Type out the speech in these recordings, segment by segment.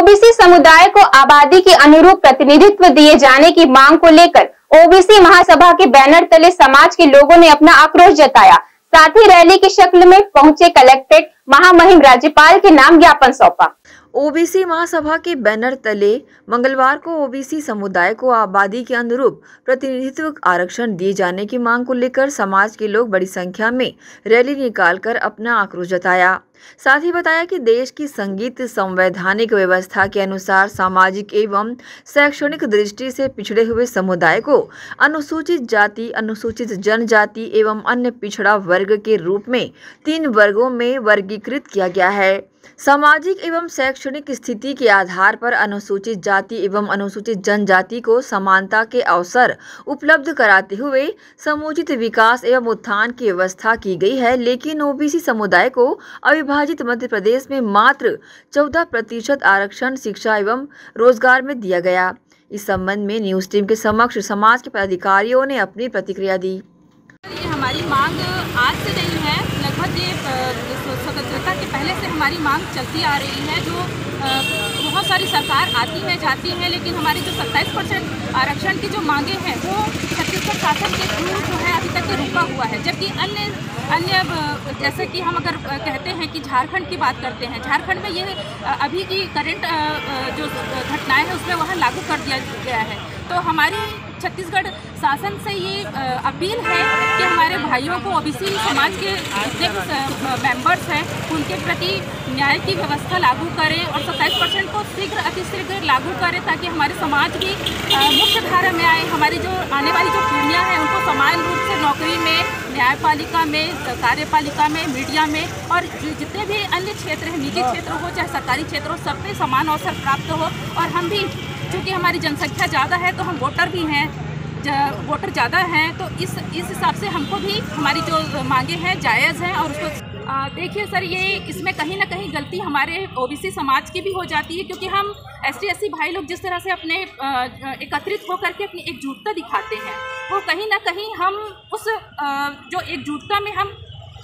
OBC समुदाय को आबादी के अनुरूप प्रतिनिधित्व दिए जाने की मांग को लेकर ओबीसी महासभा के बैनर तले समाज के लोगों ने अपना आक्रोश जताया। साथ ही रैली की शक्ल में पहुँचे कलेक्ट्रेट महामहिम राज्यपाल के नाम ज्ञापन सौंपा। ओबीसी महासभा के बैनर तले मंगलवार को ओबीसी समुदाय को आबादी के अनुरूप प्रतिनिधित्व आरक्षण दिए जाने की मांग को लेकर समाज के लोग बड़ी संख्या में रैली निकालकर अपना आक्रोश जताया। साथ ही बताया कि देश की संगीत, संवैधानिक व्यवस्था के अनुसार सामाजिक एवं शैक्षणिक दृष्टि से पिछड़े हुए समुदाय को अनुसूचित जाति, अनुसूचित जनजाति एवं अन्य पिछड़ा वर्ग के रूप में तीन वर्गों में वर्गीकृत किया गया है। सामाजिक एवं शैक्षणिक स्थिति के आधार पर अनुसूचित जाति एवं अनुसूचित जनजाति को समानता के अवसर उपलब्ध कराते हुए समुचित विकास एवं उत्थान की व्यवस्था की गई है, लेकिन ओबीसी समुदाय को अविभाजित मध्य प्रदेश में मात्र 14 प्रतिशत आरक्षण, शिक्षा एवं रोज़गार में दिया गया। इस संबंध में न्यूज़ टीम के समक्ष समाज के पदाधिकारियों ने अपनी प्रतिक्रिया दी। हमारी मांग आज से नहीं है। लगभग ये स्वतंत्रता के पहले से हमारी मांग चलती आ रही है, जो बहुत सारी सरकार आती है, जाती है, लेकिन हमारी जो 27 परसेंट आरक्षण की जो मांगे हैं, वो छत्तीसगढ़ शासन के थ्रू जो है अभी तक रुका हुआ है। जबकि अन्य अन्य जैसे कि हम अगर कहते हैं कि झारखंड की बात करते हैं, झारखंड में ये अभी की करंट जो घटनाएँ हैं, उसमें वहाँ लागू कर दिया गया है। तो हमारी छत्तीसगढ़ शासन से ये अपील है कि हमारे भाइयों को ओबीसी समाज के जितने मेंबर्स हैं उनके प्रति न्याय की व्यवस्था लागू करें और सत्ताईस परसेंट को शीघ्र अतिशीघ्र लागू करें ताकि हमारे समाज भी मुख्य धारा में आए। हमारी जो आने वाली जो पीढ़ियाँ हैं उनको समान रूप से नौकरी में न्यायपालिका में कार्यपालिका में मीडिया में और जितने भी अन्य क्षेत्र हैं निजी क्षेत्र हो चाहे सरकारी क्षेत्र हो सब में समान अवसर प्राप्त हो और हम भी चूँकि हमारी जनसंख्या ज़्यादा है तो हम वोटर भी हैं वोटर ज़्यादा हैं तो इस इस हिसाब से हमको भी हमारी जो मांगे हैं जायज़ हैं और उसको देखिए सर, ये इसमें कहीं ना कहीं गलती हमारे ओबीसी समाज की भी हो जाती है, क्योंकि हम एस टी भाई लोग जिस तरह से अपने एकत्रित होकर के अपनी एकजुटता दिखाते हैं, वो कहीं ना कहीं हम उस जो एकजुटता में हम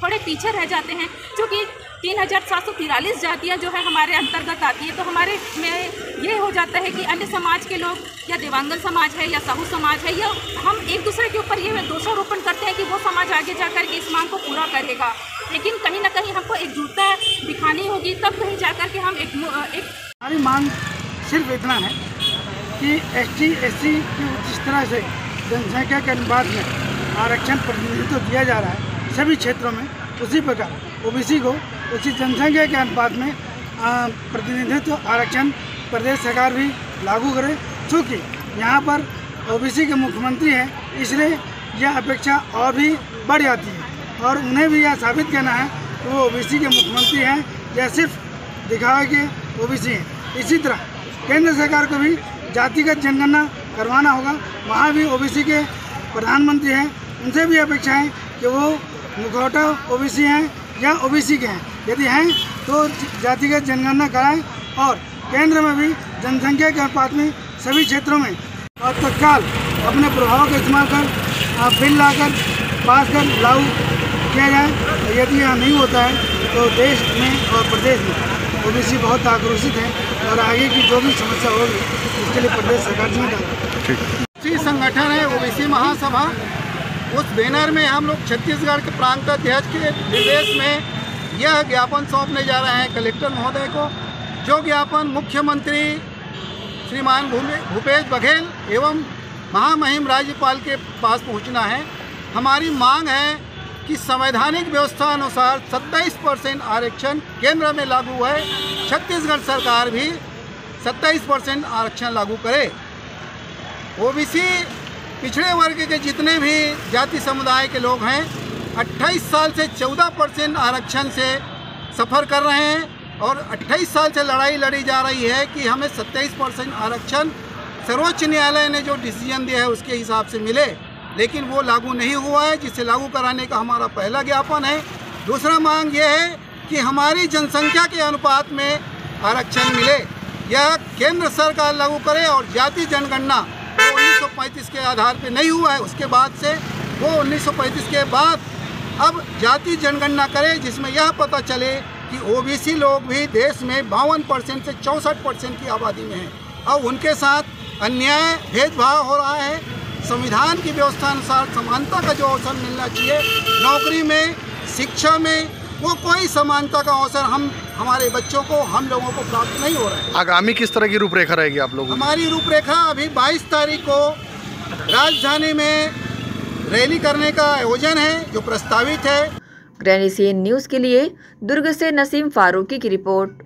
थोड़े पीछे रह जाते हैं, क्योंकि तीन हज़ार सात सौ तिरालीस जातियाँ जो है हमारे अंतर्गत आती है। तो हमारे में ये हो जाता है कि अन्य समाज के लोग, या देवांगन समाज है, या साहू समाज है, या हम एक दूसरे के ऊपर ये दोषारोपण करते हैं कि वो समाज आगे जा कर इस मांग को पूरा करेगा। लेकिन कहीं ना कहीं हमको एकजुटता दिखानी होगी, तब कहीं जा कर के हम एक हमारी मांग सिर्फ़ इतना है कि एस टी एस सी की जिस तरह से जनसंख्या के अनुपात में आरक्षण प्रतिनिधित्व दिया जा रहा है, सभी क्षेत्रों में उसी प्रकार ओबीसी को उसी जनसंख्या के अनुपात में प्रतिनिधित्व आरक्षण प्रदेश सरकार भी लागू करे, चूँकि यहाँ पर ओबीसी के मुख्यमंत्री हैं, इसलिए यह अपेक्षा और भी बढ़ जाती है। और उन्हें भी यह साबित करना है कि वो ओबीसी के मुख्यमंत्री हैं या सिर्फ़ दिखावे के ओबीसी हैं। इसी तरह केंद्र सरकार को भी जातिगत जनगणना करवाना होगा। वहाँ भी ओबीसी के प्रधानमंत्री हैं, उनसे भी अपेक्षा है कि वो मुखौटा ओबीसी हैं या ओबीसी के हैं। यदि हैं तो जातिगत जनगणना कराएँ और केंद्र में भी जनसंख्या के अनुपात में सभी क्षेत्रों में और तत्काल अपने प्रभाव का इस्तेमाल कर बिल लाकर पास कर लागू किया जाए। यदि यह नहीं होता है तो देश में और प्रदेश में ओबीसी बहुत आक्रोशित है और आगे की जो भी समस्या होगी उसके लिए प्रदेश सरकार जिम्मेदार संगठन है ओबीसी महासभा। उस बैनर में हम लोग छत्तीसगढ़ के प्रांत अध्यक्ष के निर्देश में यह ज्ञापन सौंपने जा रहे हैं कलेक्टर महोदय को, जो ज्ञापन मुख्यमंत्री श्रीमान भूपेश बघेल एवं महामहिम राज्यपाल के पास पहुँचना है। हमारी मांग है कि संवैधानिक व्यवस्था अनुसार 27 परसेंट आरक्षण केंद्र में लागू है, छत्तीसगढ़ सरकार भी 27 परसेंट आरक्षण लागू करे। ओबीसी पिछड़े वर्ग के जितने भी जाति समुदाय के लोग हैं 28 साल से 14 परसेंट आरक्षण से सफ़र कर रहे हैं और 28 साल से लड़ाई लड़ी जा रही है कि हमें 27 परसेंट आरक्षण सर्वोच्च न्यायालय ने जो डिसीज़न दिया है उसके हिसाब से मिले। लेकिन वो लागू नहीं हुआ है, जिसे लागू कराने का हमारा पहला ज्ञापन है। दूसरा मांग ये है कि हमारी जनसंख्या के अनुपात में आरक्षण मिले। यह केंद्र सरकार लागू करे और जाति जनगणना 1935 के आधार पे नहीं हुआ है। उसके बाद से वो 1935 के बाद अब जाति जनगणना करे, जिसमें यह पता चले कि ओबीसी लोग भी देश में बावन परसेंट से चौंसठ परसेंट की आबादी में हैं। और उनके साथ अन्याय, भेदभाव हो रहा है। संविधान की व्यवस्था अनुसार समानता का जो अवसर मिलना चाहिए। नौकरी में, शिक्षा में वो कोई समानता का अवसर हम हमारे बच्चों को हम लोगों को प्राप्त नहीं हो रहा है। आगामी किस तरह की रूपरेखा रहेगी आप लोग हमारी रूपरेखा अभी 22 तारीख को राजधानी में रैली करने का आयोजन है जो प्रस्तावित है। ग्रैनी न्यूज़ के लिए दुर्ग से नसीम फारूकी की रिपोर्ट।